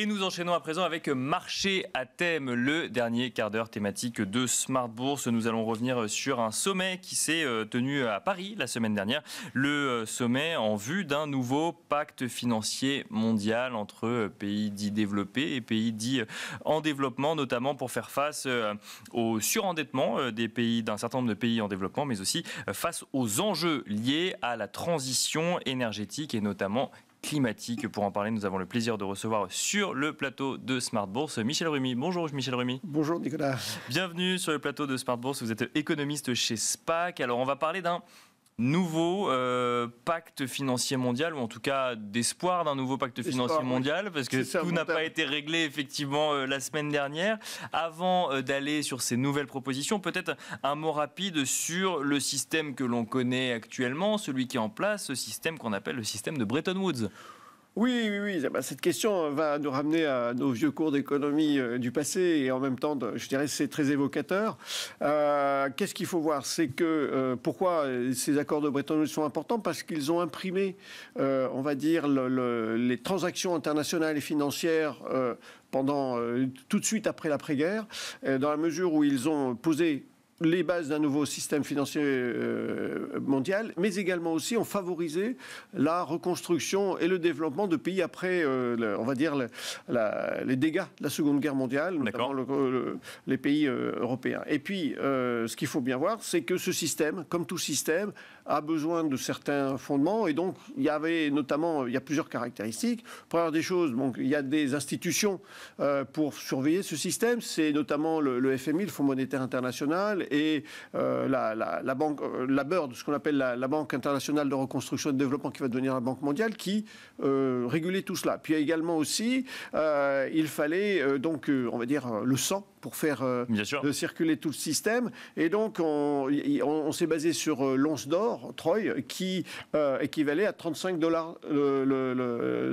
Et nous enchaînons à présent avec Marché à thème, le dernier quart d'heure thématique de Smart Bourse. Nous allons revenir sur un sommet qui s'est euh, tenu à Paris la semaine dernière. Le euh, sommet en vue d'un nouveau pacte financier mondial entre euh, pays dits développés et pays dits en développement, notamment pour faire face au surendettement des pays, d'un certain nombre de pays en développement, mais aussi face aux enjeux liés à la transition énergétique et notamment climatique. Pour en parler, nous avons le plaisir de recevoir sur le plateau de Smart Bourse Michel Rumi. Bonjour Michel Rumi. Bonjour Nicolas. Bienvenue sur le plateau de Smart Bourse. Vous êtes économiste chez SPAC. Alors on va parler d'un nouveau euh, pacte financier mondial, ou en tout cas d'espoir d'un nouveau pacte financier mondial, parce que tout n'a pas été réglé effectivement euh, la semaine dernière. Avant euh, d'aller sur ces nouvelles propositions, peut-être un mot rapide sur le système que l'on connaît actuellement, celui qui est en place, ce système qu'on appelle le système de Bretton Woods. Oui, oui, oui. Bah, cette question va nous ramener à nos vieux cours d'économie euh, du passé et en même temps, je dirais, c'est très évocateur. Euh, qu'est-ce qu'il faut voir? C'est que euh, pourquoi ces accords de Bretton Woods sont importants? Parce qu'ils ont imprimé, on va dire, les transactions internationales et financières pendant tout de suite après l'après-guerre, dans la mesure où ils ont posé les bases d'un nouveau système financier euh, mondial, mais également aussi ont favorisé la reconstruction et le développement de pays après, euh, on va dire, les dégâts de la Seconde Guerre mondiale, notamment les pays euh, européens. Et puis, ce qu'il faut bien voir, c'est que ce système, comme tout système, a besoin de certains fondements, et donc il y avait notamment, il y a plusieurs caractéristiques. Première des choses, donc, il y a des institutions pour surveiller ce système, c'est notamment le, le FMI, le Fonds monétaire international, et euh, la, la, banque, euh, la BIRD, ce qu'on appelle la, Banque internationale de reconstruction et de développement, qui va devenir la Banque mondiale, qui euh, régulait tout cela. Puis également aussi, il fallait donc, on va dire, le sang pour faire circuler tout le système. Et donc, on, s'est basé sur l'once d'or, Troy, qui équivalait à 35 dollars, le,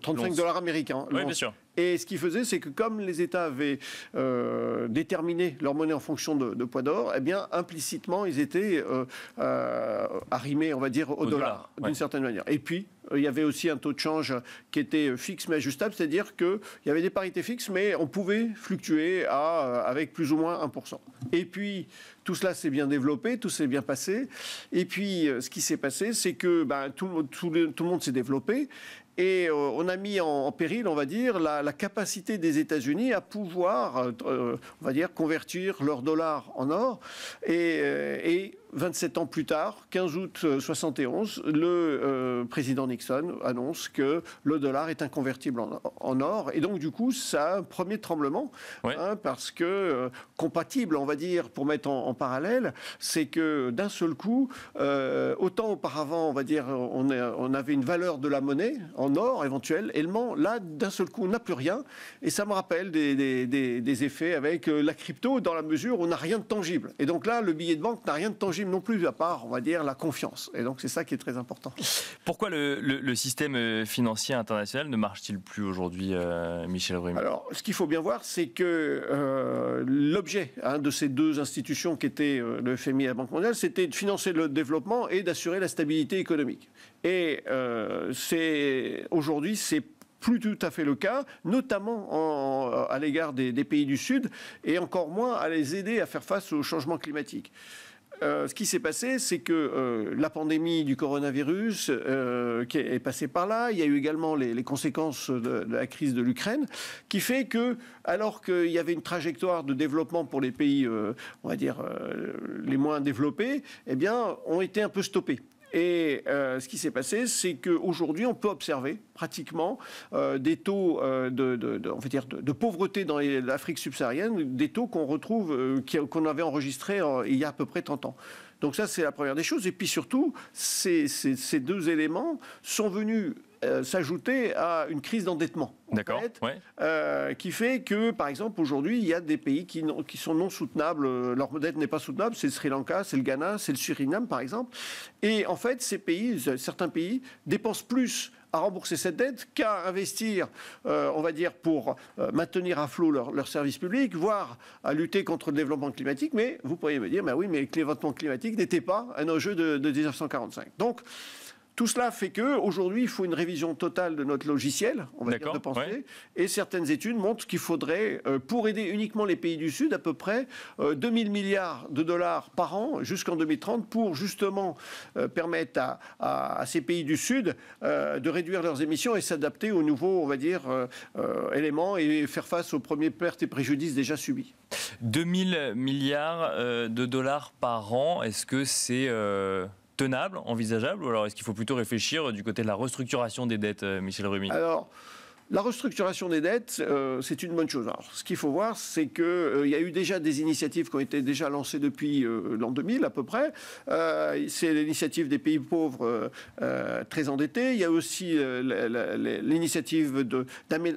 35 dollars américains. Oui, bien sûr. Et ce qu'il faisait, c'est que comme les États avaient euh, déterminé leur monnaie en fonction de, poids d'or, eh bien, implicitement, ils étaient euh, euh, arrimés, on va dire, au, dollar, d'une certaine manière. Et puis, il y avait aussi un taux de change qui était fixe mais ajustable, c'est-à-dire qu'il y avait des parités fixes, mais on pouvait fluctuer à, avec plus ou moins 1%. Et puis, tout cela s'est bien développé, tout s'est bien passé. Et puis, ce qui s'est passé, c'est que ben, tout, tout, tout le monde s'est développé. Et euh, on a mis en, péril, on va dire, la, capacité des États-Unis à pouvoir, euh, euh, on va dire, convertir leur dollar en or. Et, et 27 ans plus tard, 15 août 71, le euh, président Nixon annonce que le dollar est inconvertible en, or. Et donc, du coup, ça a un premier tremblement, hein, parce que, euh, compatible, on va dire, pour mettre en, parallèle, c'est que d'un seul coup, euh, autant auparavant, on va dire, on, on, avait une valeur de la monnaie en or éventuellement, là, d'un seul coup, on n'a plus rien. Et ça me rappelle des, des, des effets avec la crypto, dans la mesure où on n'a rien de tangible. Et donc là, le billet de banque n'a rien de tangible non plus, à part, on va dire, la confiance. Et donc, c'est ça qui est très important. Pourquoi le, système euh, financier international ne marche-t-il plus aujourd'hui, euh, Michel Rumi Alors, ce qu'il faut bien voir, c'est que euh, l'objet hein, de ces deux institutions qui étaient le FMI et la Banque mondiale, c'était de financer le développement et d'assurer la stabilité économique. Et c'est aujourd'hui, c'est plus tout à fait le cas, notamment à l'égard des, des, pays du Sud, et encore moins à les aider à faire face au changement climatique. Euh, ce qui s'est passé, c'est que euh, la pandémie du coronavirus euh, qui est, passée par là, il y a eu également les, conséquences de, la crise de l'Ukraine, qui fait que, alors qu'il y avait une trajectoire de développement pour les pays, on va dire, les moins développés, eh bien, ont été un peu stoppés. Et euh, ce qui s'est passé, c'est qu'aujourd'hui, on peut observer pratiquement euh, des taux euh, de, pauvreté dans l'Afrique subsaharienne, des taux qu'on retrouve, avait enregistrés il y a à peu près 30 ans. Donc ça, c'est la première des choses. Et puis surtout, ces deux éléments sont venus euh, s'ajouter à une crise d'endettement. D'accord. Euh, qui fait que, par exemple, aujourd'hui, il y a des pays qui, qui sont non soutenables. Euh, leur dette n'est pas soutenable. C'est le Sri Lanka, c'est le Ghana, c'est le Suriname, par exemple. Et en fait, ces pays, certains pays, dépensent plus à rembourser cette dette qu'à investir, on va dire, pour maintenir à flot leurs leur services publics, voire à lutter contre le développement climatique. Mais vous pourriez me dire, bah oui, mais le développement climatique n'était pas un enjeu de, de 1945. Donc, Tout cela fait que aujourd'hui, il faut une révision totale de notre logiciel, on va dire de pensée, et certaines études montrent qu'il faudrait, euh, pour aider uniquement les pays du Sud, à peu près 2000 milliards de dollars par an jusqu'en 2030 pour justement permettre à, ces pays du Sud de réduire leurs émissions et s'adapter aux nouveaux, on va dire, éléments et faire face aux premiers pertes et préjudices déjà subis. 2000 milliards euh, de dollars par an, est-ce que c'est euh, tenable, envisageable, ou alors est-ce qu'il faut plutôt réfléchir du côté de la restructuration des dettes, euh, Michel Rumi Alors, la restructuration des dettes, c'est une bonne chose. Alors, ce qu'il faut voir, c'est qu'il y a eu déjà des initiatives qui ont été déjà lancées depuis l'an 2000 à peu près. c'est l'initiative des pays pauvres très endettés. Il y a aussi l'initiative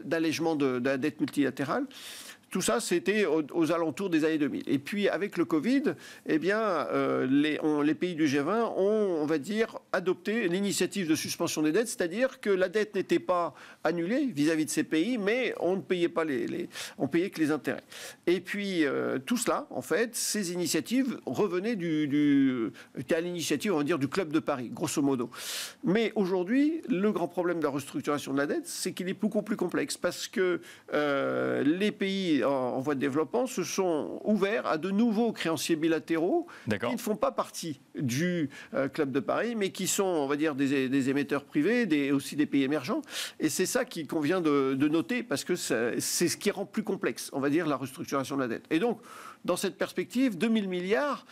d'allègement de, la dette multilatérale. Tout ça, c'était aux, alentours des années 2000. Et puis, avec le Covid, eh bien, euh, les, pays du G20 ont, on va dire, adopté l'initiative de suspension des dettes, c'est-à-dire que la dette n'était pas annulée vis-à-vis de ces pays, mais on ne payait pas les, on payait que les intérêts. Et puis, euh, tout cela, en fait, ces initiatives revenaient du, du à l'initiative, on va dire, du Club de Paris, grosso modo. Mais aujourd'hui, le grand problème de la restructuration de la dette, c'est qu'il est beaucoup plus complexe parce que euh, les pays en, voie de développement se sont ouverts à de nouveaux créanciers bilatéraux qui ne font pas partie du euh, Club de Paris, mais qui sont, on va dire, des, émetteurs privés, des, aussi des pays émergents. Et c'est ça qu'il convient de, de, noter, parce que c'est ce qui rend plus complexe, on va dire, la restructuration de la dette. Et donc, dans cette perspective, 2000 milliards,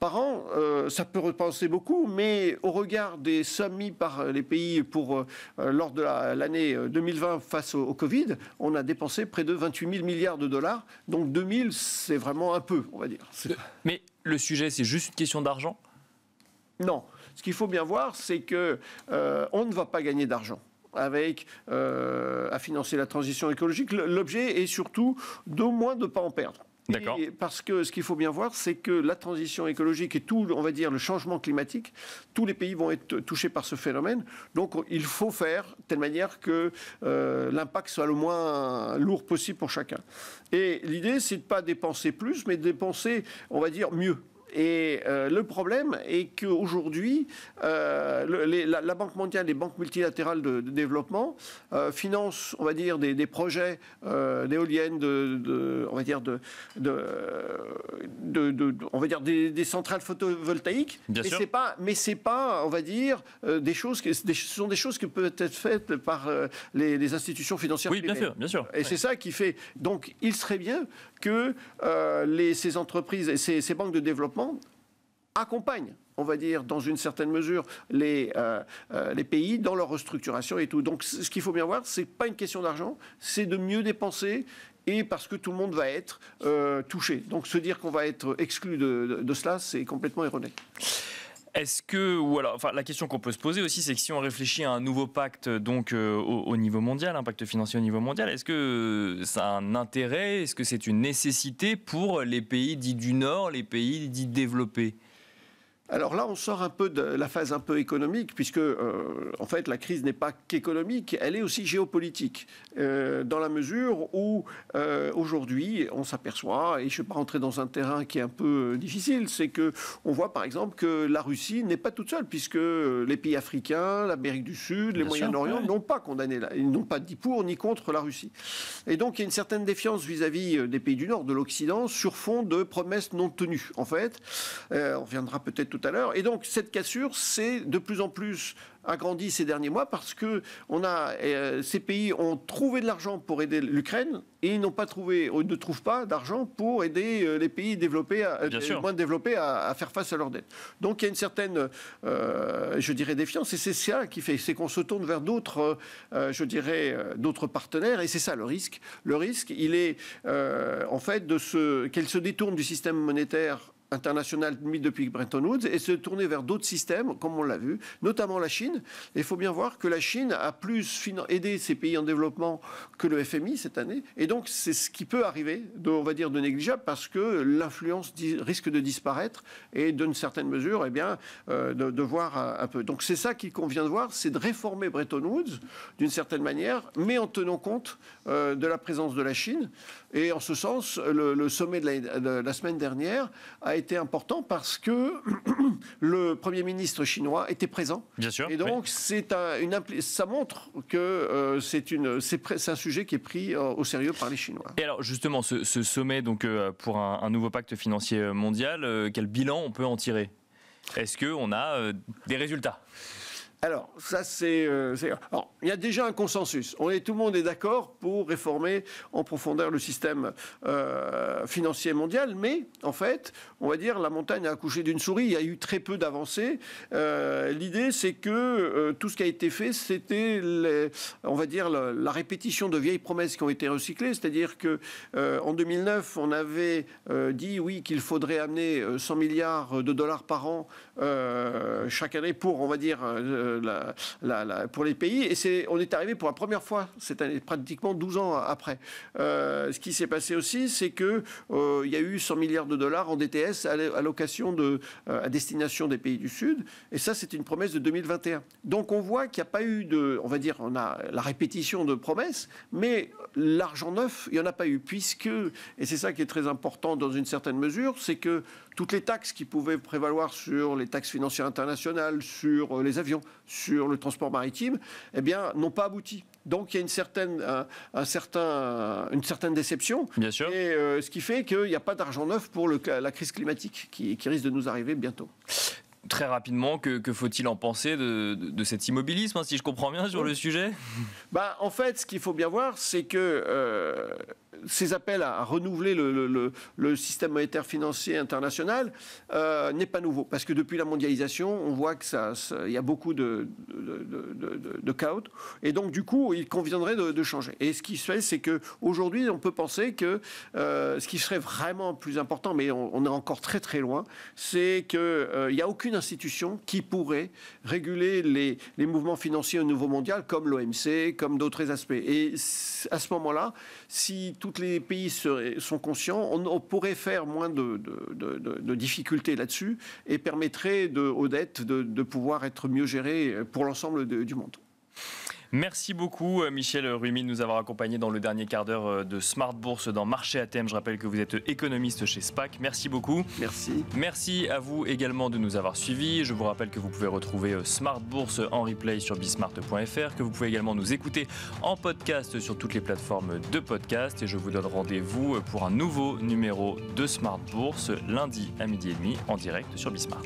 par an, euh, ça peut repenser beaucoup, mais au regard des sommes mises par les pays pour, euh, lors de l'année 2020 face au, Covid, on a dépensé près de 28 000 milliards de dollars. Donc 2000, c'est vraiment un peu, on va dire. Mais le sujet, c'est juste une question d'argent? Non. Ce qu'il faut bien voir, c'est que euh, on ne va pas gagner d'argent avec à financer la transition écologique. L'objet est surtout d'au moins de ne pas en perdre. Parce que ce qu'il faut bien voir, c'est que la transition écologique et tout, on va dire, le changement climatique, tous les pays vont être touchés par ce phénomène. Donc, il faut faire de telle manière que euh, l'impact soit le moins lourd possible pour chacun. Et l'idée, c'est de pas dépenser plus, mais de dépenser, on va dire, mieux. Et euh, le problème est qu'aujourd'hui, euh, la, Banque mondiale, les banques multilatérales de, développement euh, financent, on va dire, des, projets d'éoliennes, de, on va dire, de, on va dire des, centrales photovoltaïques. Bien mais c'est pas, mais c'est pas, on va dire, des choses qui, ce sont des choses qui peuvent être faites par les, institutions financières. Oui, bien sûr, bien sûr. Et c'est ça qui fait. Donc, il serait bien que les, ces entreprises et ces banques de développement accompagne on va dire, dans une certaine mesure, les, euh, euh, les pays dans leur restructuration et tout. Donc, ce qu'il faut bien voir, c'est pas une question d'argent, c'est de mieux dépenser et parce que tout le monde va être euh, touché. Donc, se dire qu'on va être exclu de cela, c'est complètement erroné. Est-ce que, ou alors, enfin, la question qu'on peut se poser aussi, c'est que si on réfléchit à un nouveau pacte donc euh, au, niveau mondial, un pacte financier au niveau mondial, est-ce que ça a un intérêt? Est-ce que c'est une nécessité pour les pays dits du Nord, les pays dits développés? Alors là, on sort un peu de la phase un peu économique, puisque euh, en fait la crise n'est pas qu'économique, elle est aussi géopolitique, euh, dans la mesure où euh, aujourd'hui on s'aperçoit, et je ne vais pas rentrer dans un terrain qui est un peu difficile, c'est que on voit par exemple que la Russie n'est pas toute seule, puisque les pays africains, l'Amérique du Sud, les Moyen-Orient n'ont pas condamné, ils n'ont pas dit pour ni contre la Russie. Et donc il y a une certaine défiance vis-à-vis des pays du Nord, de l'Occident, sur fond de promesses non tenues. En fait, on reviendra peut-être tout à l'heure. Et donc cette cassure, c'est de plus en plus agrandi ces derniers mois parce que on a, euh, ces pays ont trouvé de l'argent pour aider l'Ukraine et ils n'ont pas trouvé, ou ne trouvent pas d'argent pour aider euh, les pays développés, à, euh, moins développés à, faire face à leurs dettes. Donc il y a une certaine, je dirais, défiance et c'est ça qui fait, c'est qu'on se tourne vers d'autres, je dirais, d'autres partenaires et c'est ça le risque. Le risque, il est en fait de ce qu'elle se détourne du système monétaire international mis depuis Bretton Woods et se tourner vers d'autres systèmes, comme on l'a vu, notamment la Chine. il faut bien voir que la Chine a plus aidé ces pays en développement que le FMI cette année. Et donc, c'est ce qui peut arriver, de, on va dire, de négligeable, parce que l'influence risque de disparaître et, d'une certaine mesure, eh bien, euh, de, voir un, peu. Donc, c'est ça qu'il convient de voir, c'est de réformer Bretton Woods, d'une certaine manière, mais en tenant compte euh, de la présence de la Chine. Et en ce sens, le, sommet de la, de la semaine dernière a été important parce que le Premier ministre chinois était présent. Bien sûr. Et donc, c'est une, ça montre que c'est un sujet qui est pris au sérieux par les Chinois. Et alors, justement, ce, sommet donc, pour un, un, nouveau pacte financier mondial, quel bilan on peut en tirer? Est-ce qu'on a des résultats? Alors, ça, euh, c'est. alors, il y a déjà un consensus. Tout le monde est d'accord pour réformer en profondeur le système euh, financier mondial, mais en fait, on va dire, la montagne a accouché d'une souris. Il y a eu très peu d'avancées. Euh, l'idée, c'est que tout ce qui a été fait, c'était, on va dire, la, répétition de vieilles promesses qui ont été recyclées. C'est-à-dire que en 2009, on avait dit, oui, qu'il faudrait amener 100 milliards de dollars par an chaque année pour, on va dire, la, pour les pays. Et on est arrivé pour la première fois cette année, pratiquement 12 ans après. Euh, ce qui s'est passé aussi, c'est que euh, y a eu 100 milliards de dollars en DTS à euh, à destination des pays du Sud. Et ça, c'est une promesse de 2021. Donc on voit qu'il n'y a pas eu de, on va dire, on a la répétition de promesses, mais l'argent neuf, il n'y en a pas eu, puisque, et c'est ça qui est très important dans une certaine mesure, c'est que toutes les taxes qui pouvaient prévaloir sur les taxes financières internationales, sur euh, les avions, sur le transport maritime, eh bien, n'ont pas abouti. Donc il y a une certaine, un, certain, une certaine déception. Bien sûr. Et euh, ce qui fait qu'il n'y a pas d'argent neuf pour le, la crise climatique qui, risque de nous arriver bientôt très rapidement, que, faut-il en penser de, cet immobilisme, hein, si je comprends bien, sur le sujet? Bah, En fait, ce qu'il faut bien voir, c'est que euh, ces appels à, renouveler le, système monétaire financier international euh, n'est pas nouveau. Parce que depuis la mondialisation, on voit qu'il ça, y a beaucoup de, de, chaos. Et donc, du coup, il conviendrait de, changer. Et ce qui se fait, c'est qu'aujourd'hui, on peut penser que euh, ce qui serait vraiment plus important, mais on, est encore très très loin, c'est qu'il euh, n'y a aucune institution qui pourrait réguler les, les mouvements financiers au niveau mondial, comme l'OMC, comme d'autres aspects. Et à ce moment-là, si les pays sont conscients, on, pourrait faire moins de, difficultés là-dessus et permettrait aux dettes de, pouvoir être mieux gérées pour l'ensemble du monde. Merci beaucoup euh, Michel Rumi de nous avoir accompagnés dans le dernier quart d'heure euh, de Smart Bourse dans Marché à thème. Je rappelle que vous êtes économiste chez SPAC. Merci beaucoup. Merci. Merci à vous également de nous avoir suivis. Je vous rappelle que vous pouvez retrouver euh, Smart Bourse en replay sur bismart.fr, que vous pouvez également nous écouter en podcast sur toutes les plateformes de podcast. Et je vous donne rendez-vous pour un nouveau numéro de Smart Bourse lundi à midi et demi en direct sur Bismart.